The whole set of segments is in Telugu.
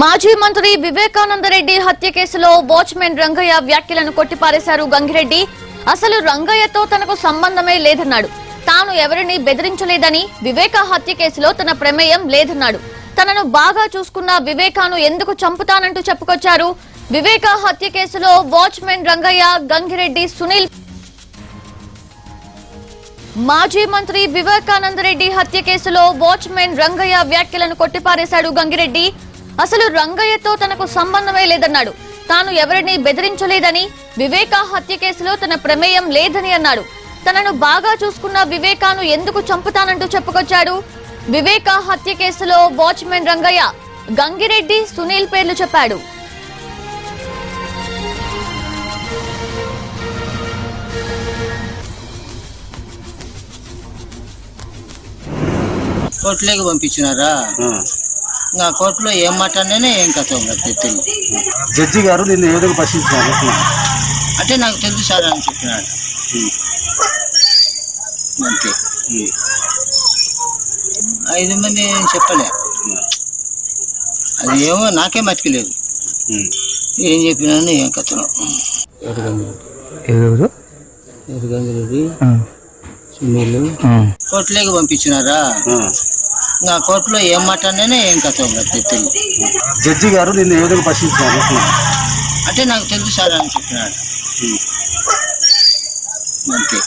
మాజీ మంత్రి వివేకానందరెడ్డి హత్య కేసులో వాచ్మెన్ రంగయ్య వ్యాఖ్యలను కొట్టిపారేశారు గంగిరెడ్డి. అసలు రంగయ్యతో తనకు సంబంధమే లేదన్నాడు. తాను ఎవరిని బెదిరించలేదని వివేక హత్య కేసులో తన ప్రమేయం లేదన్నాడు. తనను బాగా చూసుకున్న వివేకాను ఎందుకు చంపుతానంటూ చెప్పుకొచ్చారు. వివేక హత్య కేసులో వాచ్మెన్ రంగయ్య గంగిరెడ్డి సునీల్. మాజీ మంత్రి వివేకానందరెడ్డి హత్య కేసులో వాచ్మెన్ రంగయ్య వ్యాఖ్యలను కొట్టిపారేశాడు గంగిరెడ్డి. అసలు రంగయ్యతో తనకు సంబంధమే లేదన్నాడు. తాను ఎవరిని బెదిరించలేదని వివేక హత్య కేసులో తన ప్రమేయం లేదని అన్నాడు. తనను బాగా చూసుకున్న వివేకాను ఎందుకు చంపుతానంటూ చెప్పుకొచ్చాడు? వివేక హత్య కేసులో వాచ్మెన్ రంగయ్య గంగిరెడ్డి సునీల్ పేర్లు చెప్పాడు. కోర్టులోకి పంపించినారా ఇంకా కోర్టులో ఏం మాట్లాడినా ఏం కథ తెలియదు జడ్జి గారు నిన్ను ఏ విధంగా ప్రశ్నించినారు అంటే నాకు తెలుసు సార్ అని చెప్పినాడు. అంతే. ఐదు మంది చెప్పలే. అది ఏమో నాకే మతికలేదు ఏం చెప్పినాను ఏం కథను. ఎవరు? గంగిరెడ్డి సునీలు. కోర్టులోకి పంపించినారా? ఇంకా కోర్టులో ఏం మాట్లాడినా ఏం కథ తెలియదు జడ్జి గారు నిన్ను ఏ విధంగా ప్రశ్నించినారు అంటే నాకు తెలుసు సార్ అని చెప్పినాడు. అంతే.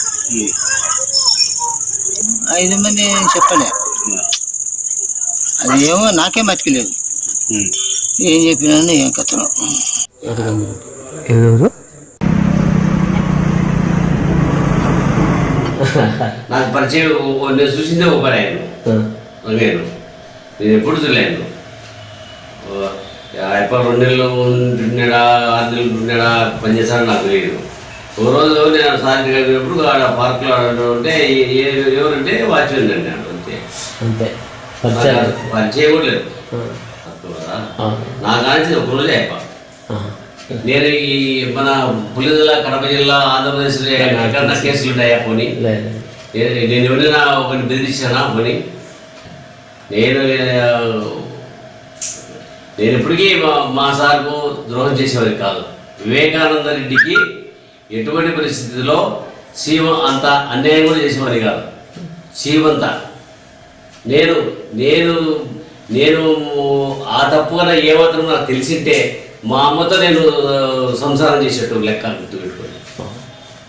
ఐదు మంది చెప్పలే. అది ఏమో నాకే మతికలేదు ఏం చెప్పినాను ఏం కథను. ఎవరు? నాకు పరిచయం నేను చూసిందే ఒక పని నేను నేను ఎప్పుడు చూడలేను ఎప్పుడు రెండు నెలలు ఉంటున్నాడా ఆరు నెలలు ఉంటున్నాడా పనిచేస్తాడు నాకు తెలియదు. ఓ రోజు నేను సాయంత్రం కలిగినప్పుడు ఆడ పార్కులో ఆడ ఉంటే ఏ- ఏ- ఎవరంటే వాచ్మెన్ అన్నాడు అంతే. అంతే. పరిచయం. కూడా లేదు? నా కానీ ఒక రోజే అయిపో. నేను ఈ మన పులిదల కడప జిల్లా ఆంధ్రప్రదేశ్లో ఎక్కడన్నా కేసులు ఉన్నాయా పోనీ? నేను నేను ఎవరైనా ఒకరిని బెదిరించానా పోనీ? నేను నేను ఇప్పటికీ మా మా సార్కు ద్రోహం చేసేవారి కాదు. వివేకానంద రెడ్డికి ఎటువంటి పరిస్థితిలో సీమ అంత అన్యాయం కూడా చేసేవారి కాదు. సీమంత. నేను నేను నేను ఆ తప్పుగా ఏమాత్రం నాకు తెలిసింటే మా అమ్మతో నేను సంసారం చేసేట్టు లెక్క గుర్తుపెట్టుకోండి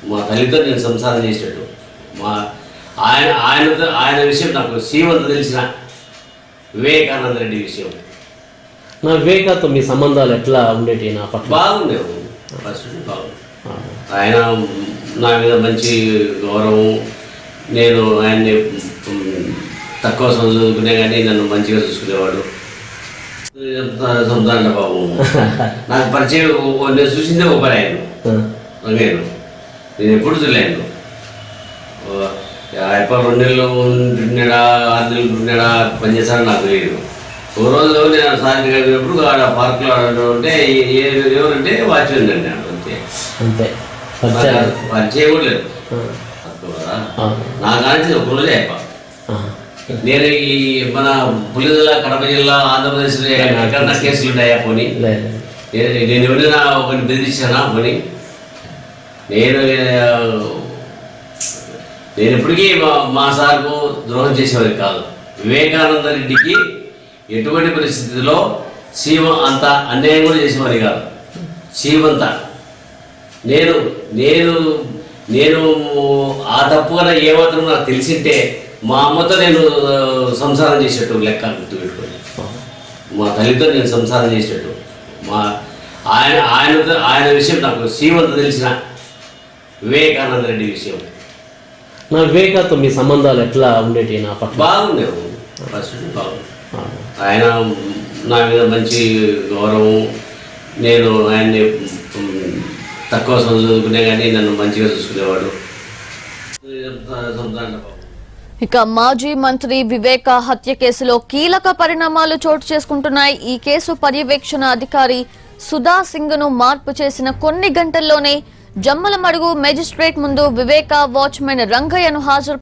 మా తల్లితో నేను సంసారం చేసేటట్టు మా ఆయన ఆయనతో ఆయన విషయం నాకు సీమంత తెలిసిన వివేకానంద రెడ్డి విషయం. నా వివేకాతో మీ సంబంధాలు ఎట్లా ఉండేటి నా పట్ల? బాగుండేవు. ఫస్ట్ బాగుంది. ఆయన నా మీద మంచి గౌరవం. నేను ఆయన్ని తక్కువ చదువుకునే కానీ నన్ను మంచిగా చూసుకునేవాడు. సొంతంగా బాబు. నాకు పరిచయం నేను చూసిందే ఒక పని ఆయన నేను ఎప్పుడు చూడలేను ఎప్పుడు రెండు నెలలు ఉంటున్నాడా ఆరు నెలలు ఉంటున్నాడా పనిచేస్తాడు నాకు తెలియదు. ఓ రోజు నేను సాయంత్రం కలిగినప్పుడు ఆడ పార్కులో ఆడ ఉంటే ఏ- ఏ- ఎవరంటే వాచ్మెన్ అన్నాడు అంతే. అంతే. పరిచయం. కూడా లేదు. నా కానీ ఒక రోజే నేను ఈ మన పులిదల కడప జిల్లా ఆంధ్రప్రదేశ్లో ఎక్కడన్నా కేసులు ఉన్నాయా పోనీ? నేను ఎవరైనా ఒకరిని బెదిరించానా పోనీ? నేను నేను ఇప్పటికీ మా మా సార్కు ద్రోహం చేసేవారి కాదు. వివేకానంద రెడ్డికి ఎటువంటి పరిస్థితిలో సీమ అంత అన్యాయం కూడా చేసేవారి కాదు. సీమంతా. నేను నేను నేను ఆ తప్పుగా ఏమాత్రం నాకు తెలిసింటే మా అమ్మతో నేను సంసారం చేసేట్టు లెక్క గుర్తుపెట్టుకొని. మా తల్లితో నేను సంసారం చేసేటట్టు మా ఆయన ఆయనతో ఆయన విషయం నాకు సీమంత తెలిసిన వివేకానంద రెడ్డి విషయం. నా వివేకాతో మీ సంబంధాలు ఎట్లా ఉండేటి నా పట్ల? బాగుండేవు. బాగుంది. ఆ, ఆయన నా మీద మంచి గౌరవం. నేను ఆయన్ని తక్కువ చదువుకునే కానీ నన్ను మంచిగా చూసుకునేవాడు. ఇక మాజీ మంత్రి వివేక హత్య కేసులో కీలక పరిణామాలు చోటు చేసుకుంటున్నాయి. ఈ కేసు పర్యవేక్షణ అధికారి సుధా సింగ్ను మార్పు చేసిన కొన్ని గంటల్లోనే జమ్మలమడుగు మేజిస్ట్రేట్ ముందు వివేక వాచ్మెన్ రంగయ్యను హాజరు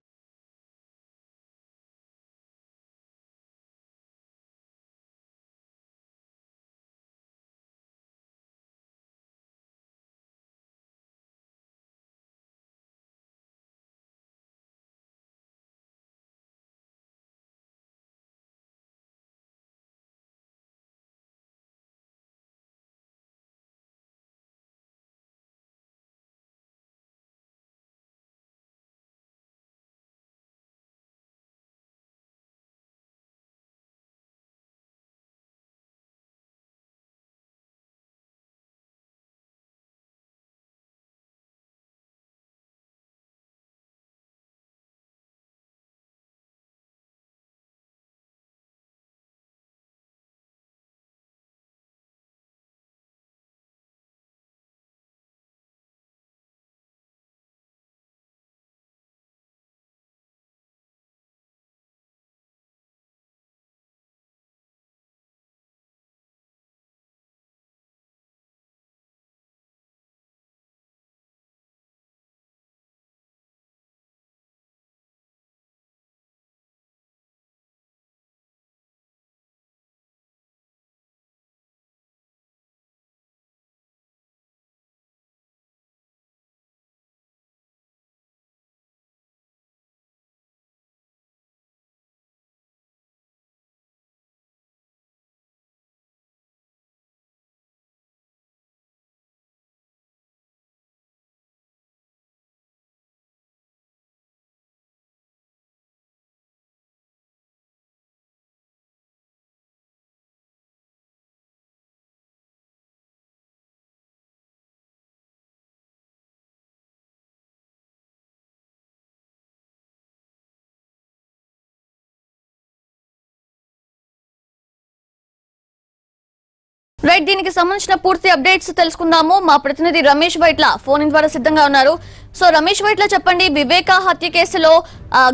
రైట్ దీనికి సంబంధించిన పూర్తి అప్డేట్స్ తెలుసుకుందాము. మా ప్రతినిధి రమేష్ వైట్ల ఫోన్ ఇన్ ద్వారా సిద్ధంగా ఉన్నారు. సో రమేష్ వైట్ల చెప్పండి వివేక హత్య కేసులో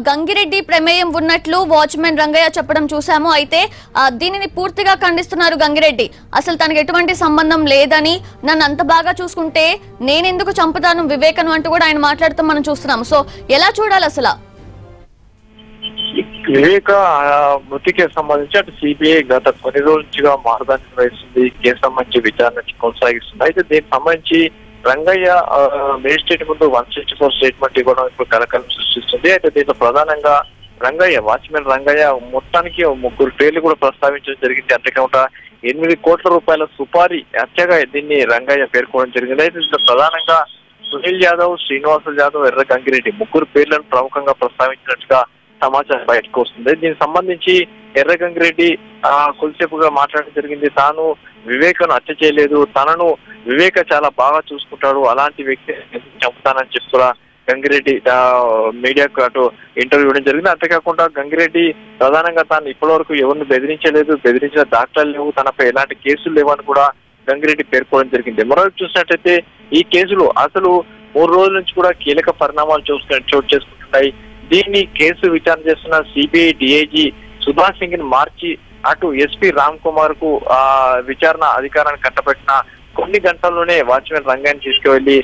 గంగిరెడ్డి ప్రమేయం ఉన్నట్లు వాచ్మెన్ రంగయ్య చెప్పడం చూశాము అయితే దీనిని పూర్తిగా ఖండిస్తున్నారు గంగిరెడ్డి. అసలు తనకు ఎటువంటి సంబంధం లేదని నన్ను అంత బాగా చూసుకుంటే నేనెందుకు చంపుతాను వివేకను అంటూ కూడా ఆయన మాట్లాడుతూ మనం చూస్తున్నాము. సో ఎలా చూడాలి అసలు? వివేక మృతికి సంబంధించి అటు సిబిఐ గత కొన్ని రోజుల నుంచిగా మార్గాన్ని నిర్వహిస్తుంది. కేసు సంబంధించి విచారణ కొనసాగిస్తుంది. అయితే దీనికి సంబంధించి రంగయ్య మేజిస్ట్రేట్ ముందు వన్ సిక్స్టీ ఫోర్ స్టేట్మెంట్ ఇవ్వడం ఇప్పుడు కలకలం సృష్టిస్తుంది. అయితే దీంట్లో ప్రధానంగా రంగయ్య వాచ్మెన్ రంగయ్య మొత్తానికి ముగ్గురు పేర్లు కూడా ప్రస్తావించడం జరిగింది. అంతేకాకుండా ఎనిమిది కోట్ల రూపాయల సుపారీ హత్యగా దీన్ని రంగయ్య పేర్కొనడం జరిగింది. అయితే దీంట్లో ప్రధానంగా సునీల్ యాదవ్ శ్రీనివాస యాదవ్ ఎర్ర గంగిరెడ్డి ముగ్గురు పేర్లను ప్రముఖంగా ప్రస్తావించినట్టుగా సమాచారం బయటకు వస్తుంది. దీనికి సంబంధించి ఎర్రగంగిరెడ్డి కొద్దిసేపుగా మాట్లాడడం జరిగింది. తాను వివేకను హత్య చేయలేదు. తనను వివేక చాలా బాగా చూసుకుంటాడు. అలాంటి వ్యక్తి చంపుతానని చెప్పి కూడా గంగిరెడ్డి మీడియాకు అటు ఇంటర్వ్యూ ఇవ్వడం జరిగింది. అంతేకాకుండా గంగిరెడ్డి ప్రధానంగా తాను ఇప్పటివరకు ఎవరిని బెదిరించలేదు. బెదిరించిన దాఖలాలు లేవు. తనపై ఎలాంటి కేసులు లేవని కూడా గంగిరెడ్డి పేర్కోవడం జరిగింది. మరోవైపు చూసినట్టయితే ఈ కేసులు అసలు మూడు రోజుల నుంచి కూడా కీలక పరిణామాలు చూసుకుని చోటు చేసుకుంటున్నాయి. దీన్ని కేసు విచారణ చేస్తున్న సిబిఐ డిఐజీ సుభాష్ సింగ్ని మార్చి అటు ఎస్పీ రామ్ కుమార్కు ఆ విచారణ అధికారాన్ని కట్టబెట్టిన కొన్ని గంటల్లోనే వాచ్మెన్ రంగాన్ని తీసుకువెళ్ళి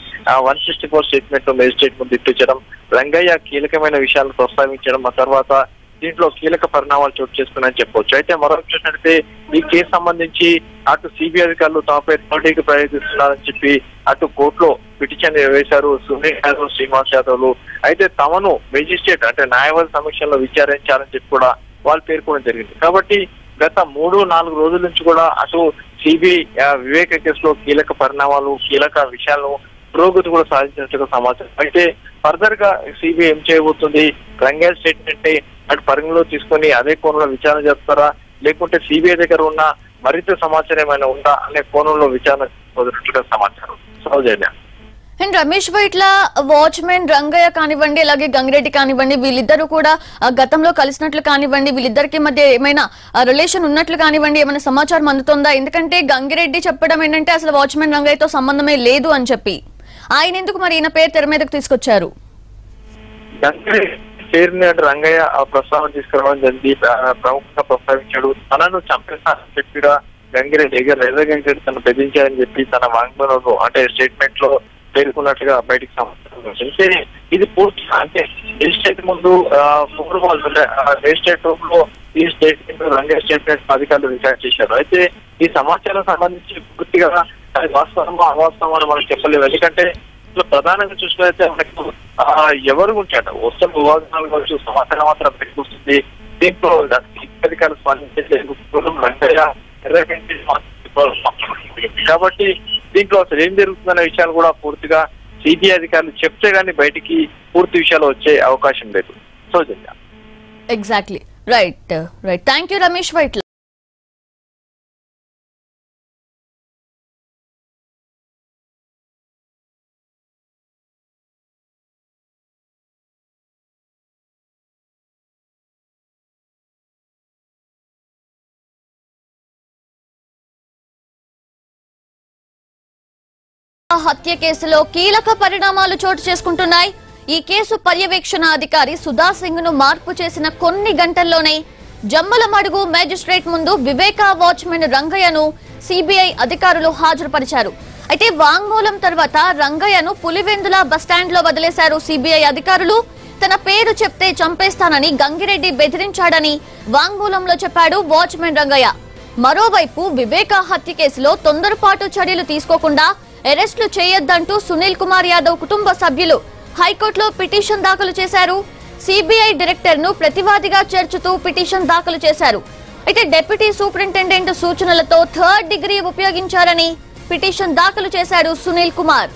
one sixty four statement magistrate ముందు ఇప్పించడం రంగయ్య కీలకమైన విషయాలను ప్రస్తావించడం ఆ తర్వాత దీంట్లో కీలక పరిణామాలు చోటు చేసుకున్నాయని చెప్పొచ్చు. అయితే మరొక చూసినట్లయితే ఈ కేసు సంబంధించి అటు సిబిఐ అధికారులు తమపై థర్టీకి ప్రయత్నిస్తున్నారని చెప్పి అటు కోర్టులో పిటిషన్ వేశారు సునీల్ యాదవ్ శ్రీనివాస్ యాదవ్లు. అయితే తమను మెజిస్ట్రేట్ అంటే న్యాయవాది సమీక్షలో విచారించాలని చెప్పి కూడా వాళ్ళు పేర్కొనడం జరిగింది. కాబట్టి గత మూడు నాలుగు రోజుల నుంచి కూడా అటు సిబిఐ వివేక కేసులో కీలక పరిణామాలు కీలక విషయాలను పురోగతి కూడా సాధించినట్లుగా సమాచారం. అయితే ఫర్దర్గా సిబిఐ ఏం చేయబోతుంది? రంగేల్ స్టేట్మెంట్ అటు పరిగణలో తీసుకొని అదే కోణంలో విచారణ చేస్తారా? లేకుంటే సిబిఐ దగ్గర ఉన్న మరింత సమాచారం ఏమైనా ఉందా అనే కోణంలో విచారణ సమాచారం. సౌజన్య. అండ్ రమేష్ వైట్ల వాచ్మెన్ రంగయ్య కానివ్వండి అలాగే గంగిరెడ్డి కానివ్వండి వీళ్ళిద్దరూ కూడా గతంలో కలిసినట్లు కానివ్వండి వీళ్ళిద్దరికి మధ్య ఏమైనా రిలేషన్ ఉన్నట్లు కానివ్వండి ఏమైనా సమాచారం అందుతుందా? ఎందుకంటే గంగిరెడ్డి చెప్పడం ఏంటంటే అసలు వాచ్మెన్ రంగయ్యతో సంబంధమే లేదు అని చెప్పి. ఆయన ఎందుకు మరి ఈయన పేరు తెర మీదకు తీసుకొచ్చారు? పేరుని రంగయ్య ఆ ప్రస్తావన తీసుకురావడం జరిగింది. ప్రముఖంగా ప్రస్తావించాడు. తనను చంపేస్తానని చెప్పిరా గంగిరెడ్డి దగ్గర ఎర్ర గంగిరెడ్డి తను బెదిరించారని చెప్పి తన వాంగ్మూలంలో అంటే స్టేట్మెంట్లో పేర్కొన్నట్టుగా బయటికి సమాచారం ఇది పూర్తి అంటే ఎస్టేట్ ముందు ఫోర్ వాల్స్ అంటే ఎస్టేట్ రూమ్లో ఈ స్టేట్మెంట్ రంగయ్య స్టేట్మెంట్ అధికారులు రికార్డ్ చేశారు. అయితే ఈ సమాచారం సంబంధించి పూర్తిగా అది వాస్తవమో అవాస్తవమో అని మనం చెప్పలేము. ఎందుకంటే ప్రధానంగా చూసుకుంటే మనకు ఎవరు ఉంటాడు వస్తున్న వివాదాలు కావచ్చు సమాచారం మాత్రం పెట్టుకొస్తుంది దీంట్లో అధికారులు స్పందించలేదు కాబట్టి దీంట్లో అసలు ఏం జరుగుతుందనే విషయాలు కూడా పూర్తిగా సిబిఐ అధికారులు చెప్తే గానీ బయటికి పూర్తి విషయాలు వచ్చే అవకాశం లేదు. So exactly right right thank you Ramesh Vaitla హత్య కేసులో కీలక పరిణామాలు చోటు చేసుకుంటున్నాయి. ఈ కేసు పర్యవేక్షణ అధికారి సుధా సింగ్ను మార్పు చేసిన కొన్ని గంటల్లోనే జమ్మలమడుగు మేజిస్ట్రేట్ ముందు వివేకా వాచ్మెన్ రంగయ్యను సిబిఐ అధికారులు హాజరుపరిచారు. అయితే వాంగ్మూలం తర్వాత రంగయ్యను పులివెందుల బస్టాండ్లో వదిలేశారు సిబిఐ అధికారులు. తన పేరు చెప్తే చంపేస్తానని గంగిరెడ్డి బెదిరించాడని వాంగ్మూలంలో చెప్పాడు వాచ్మెన్ రంగయ్య. మరోవైపు వివేకా హత్య కేసులో తొందరపాటు చర్యలు తీసుకోకుండా అరెస్టులు చేయొద్దంటూ సునీల్ కుమార్ యాదవ్ కుటుంబ సభ్యులు హైకోర్టులో పిటిషన్ దాఖలు చేశారు. సిబిఐ డైరెక్టర్ను ప్రతివాదిగా చేర్చుతూ పిటిషన్ దాఖలు చేశారు. అయితే డిప్యూటీ సూపరింటెండెంట్ సూచనలతో థర్డ్ డిగ్రీ ఉపయోగించారని పిటిషన్ దాఖలు చేశారు సునీల్ కుమార్.